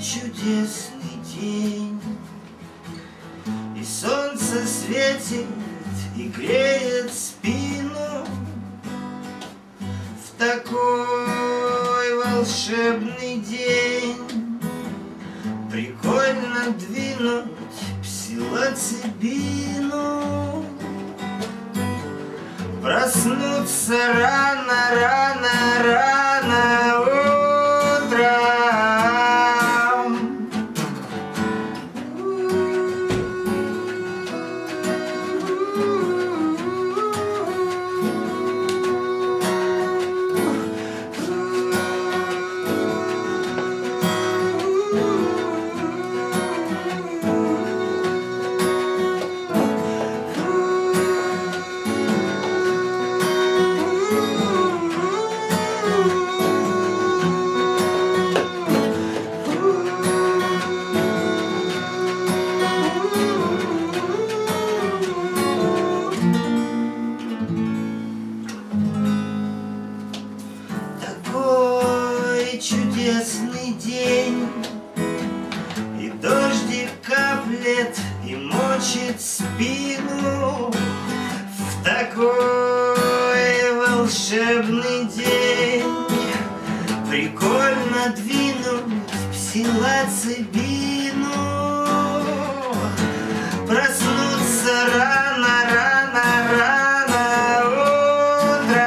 чудесный день. И солнце светит и греет спину. В такой волшебный день Прикольно двинуть псилоцибину. Проснуться рано, рано, рано греет спину в такой волшебный день. Прикольно двинуть псилоцибину, проснуться рано, рано, рано утром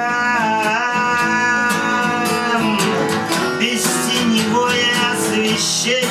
без теневое освещение.